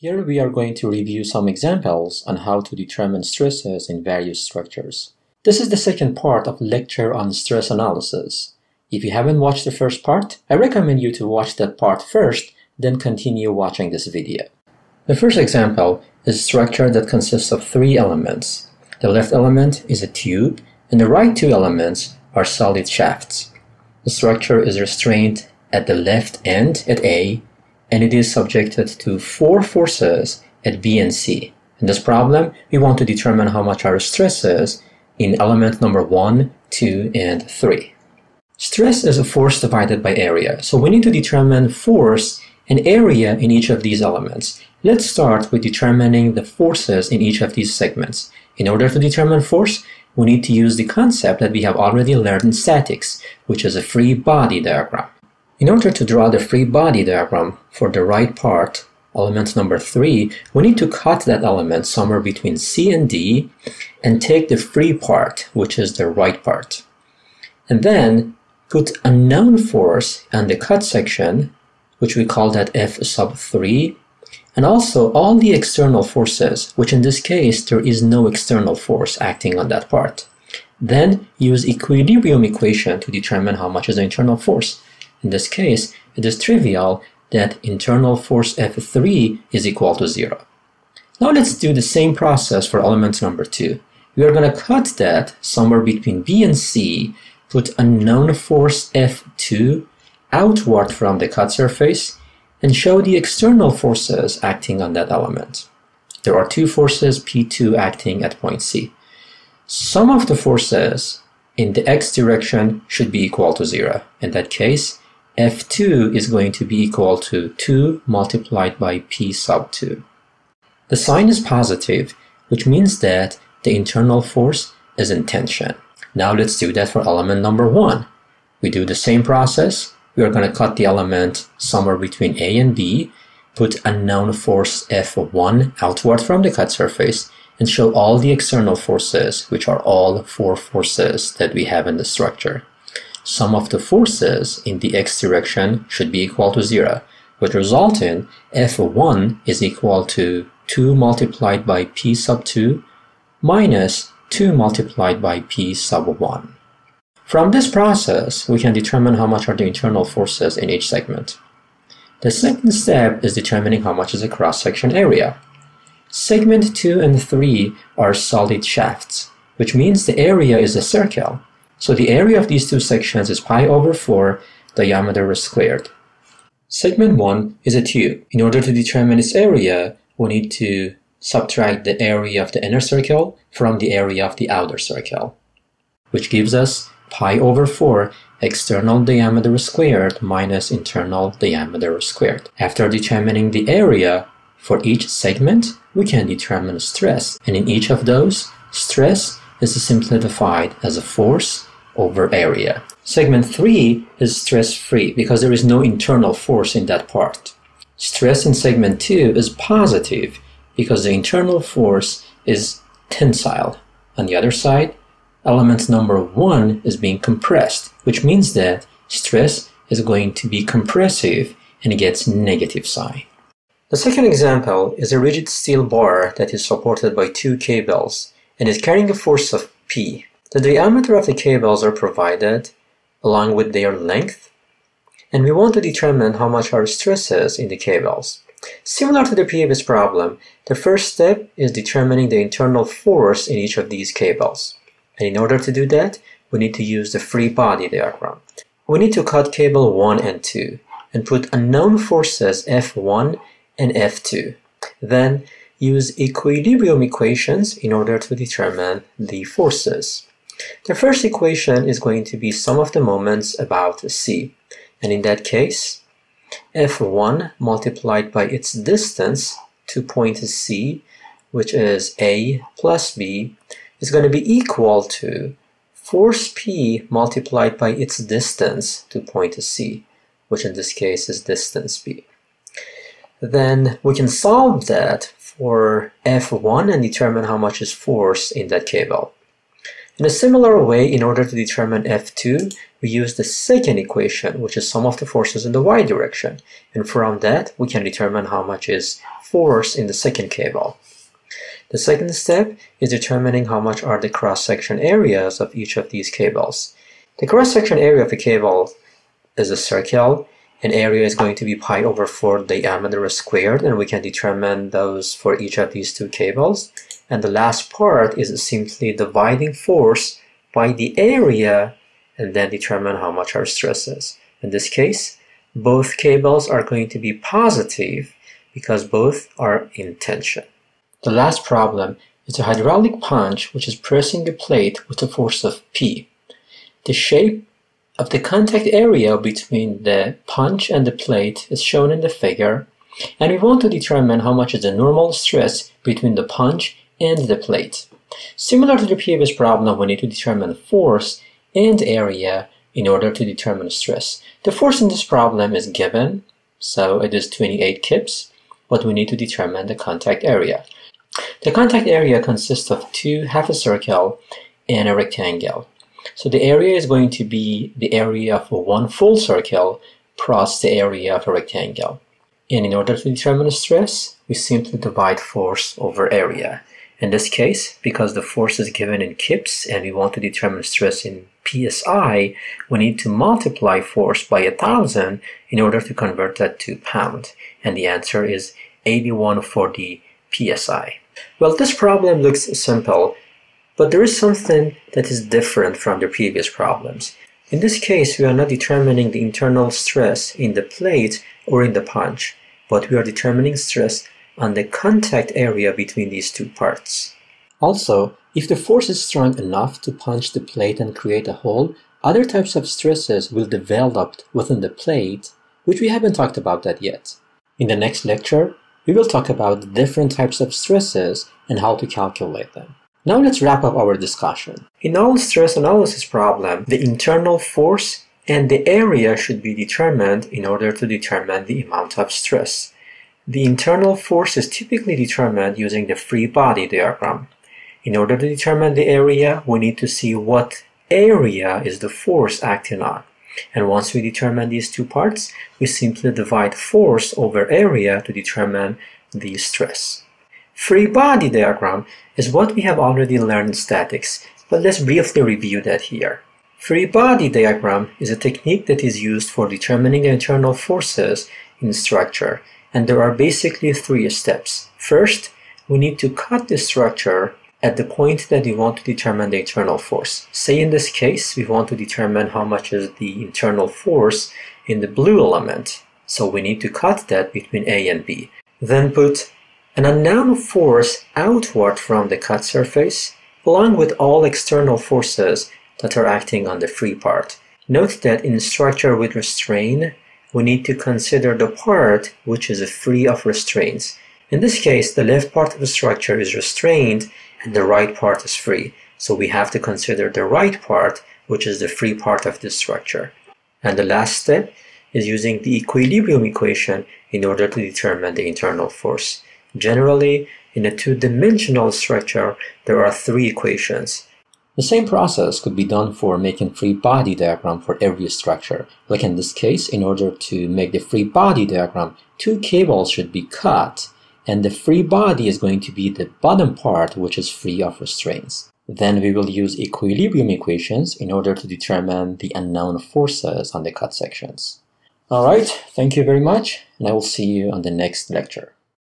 Here we are going to review some examples on how to determine stresses in various structures. This is the second part of lecture on stress analysis. If you haven't watched the first part, I recommend you to watch that part first, then continue watching this video. The first example is a structure that consists of three elements. The left element is a tube, and the right two elements are solid shafts. The structure is restrained at the left end at A and it is subjected to four forces at B and C. In this problem, we want to determine how much our stress is in element number 1, 2, and 3. Stress is a force divided by area, so we need to determine force and area in each of these elements. Let's start with determining the forces in each of these segments. In order to determine force, we need to use the concept that we have already learned in statics, which is a free body diagram. In order to draw the free body diagram for the right part, element number 3, we need to cut that element somewhere between C and D and take the free part, which is the right part. And then put a known force on the cut section, which we call that F sub 3, and also all the external forces, which in this case there is no external force acting on that part. Then use equilibrium equation to determine how much is the internal force. In this case, it is trivial that internal force F3 is equal to 0. Now let's do the same process for element number 2. We are going to cut that somewhere between B and C, put a known force F2 outward from the cut surface, and show the external forces acting on that element. There are two forces P2 acting at point C. Sum of the forces in the x direction should be equal to 0. In that case, F2 is going to be equal to 2 multiplied by P sub 2. The sign is positive, which means that the internal force is in tension. Now let's do that for element number 1. We do the same process. We are going to cut the element somewhere between A and B, put a known force F1 outward from the cut surface, and show all the external forces, which are all four forces that we have in the structure sum of the forces in the x direction should be equal to 0, which results in F1 is equal to 2 multiplied by P sub 2 minus 2 multiplied by P sub 1. From this process, we can determine how much are the internal forces in each segment. The second step is determining how much is the cross-section area. Segment 2 and 3 are solid shafts, which means the area is a circle, so the area of these two sections is pi over 4 diameter squared. Segment 1 is a tube. In order to determine its area, we need to subtract the area of the inner circle from the area of the outer circle, which gives us pi over 4 external diameter squared minus internal diameter squared. After determining the area for each segment, we can determine stress, and in each of those, stress is simplified as a force over area. Segment 3 is stress-free because there is no internal force in that part. Stress in segment 2 is positive because the internal force is tensile. On the other side, element number 1 is being compressed, which means that stress is going to be compressive and it gets negative sign. The second example is a rigid steel bar that is supported by two cables and is carrying a force of P. The diameter of the cables are provided along with their length, and we want to determine how much our stress is in the cables. Similar to the previous problem, the first step is determining the internal force in each of these cables. And in order to do that, we need to use the free body diagram. We need to cut cable 1 and 2 and put unknown forces F1 and F2. Then use equilibrium equations in order to determine the forces. The first equation is going to be sum of the moments about C. And in that case, F1 multiplied by its distance to point C, which is A plus B, is going to be equal to force P multiplied by its distance to point C, which in this case is distance B. Then we can solve that for F1 and determine how much is force in that cable. In a similar way, in order to determine F2, we use the second equation, which is sum of the forces in the y direction. And from that, we can determine how much is force in the second cable. The second step is determining how much are the cross-section areas of each of these cables. The cross-section area of a cable is a circle, and area is going to be pi over 4 diameter squared, and we can determine those for each of these two cables. And the last part is simply dividing force by the area and then determine how much our stress is. In this case, both cables are going to be positive because both are in tension. The last problem is a hydraulic punch which is pressing a plate with a force of P. The shape of the contact area between the punch and the plate is shown in the figure and we want to determine how much is the normal stress between the punch and the plate. Similar to the previous problem, we need to determine force and area in order to determine stress. The force in this problem is given, so it is 28 kips, but we need to determine the contact area. The contact area consists of two half a circle and a rectangle. So the area is going to be the area of one full circle plus the area of a rectangle. And in order to determine stress, we simply divide force over area. In this case, because the force is given in kips and we want to determine stress in psi, we need to multiply force by a thousand in order to convert that to pound. And the answer is 8140 psi. Well, this problem looks simple, but there is something that is different from the previous problems. In this case, we are not determining the internal stress in the plate or in the punch, but we are determining stress on the contact area between these two parts. Also, if the force is strong enough to punch the plate and create a hole, other types of stresses will develop within the plate, which we haven't talked about that yet. In the next lecture, we will talk about the different types of stresses and how to calculate them. Now let's wrap up our discussion. In all stress analysis problem, the internal force and the area should be determined in order to determine the amount of stress. The internal force is typically determined using the free body diagram. In order to determine the area, we need to see what area is the force acting on. And once we determine these two parts, we simply divide force over area to determine the stress. Free body diagram is what we have already learned in statics, but let's briefly review that here. Free body diagram is a technique that is used for determining internal forces in structure and there are basically three steps. First, we need to cut the structure at the point that we want to determine the internal force. Say in this case, we want to determine how much is the internal force in the blue element. So we need to cut that between A and B. Then put an unknown force outward from the cut surface, along with all external forces that are acting on the free part. Note that in structure with restraint, we need to consider the part which is free of restraints. In this case, the left part of the structure is restrained and the right part is free. So we have to consider the right part, which is the free part of this structure. And the last step is using the equilibrium equation in order to determine the internal force. Generally, in a two-dimensional structure, there are three equations. The same process could be done for making free body diagram for every structure. Like in this case, in order to make the free body diagram, two cables should be cut and the free body is going to be the bottom part which is free of restraints. Then we will use equilibrium equations in order to determine the unknown forces on the cut sections. Alright, thank you very much and I will see you on the next lecture.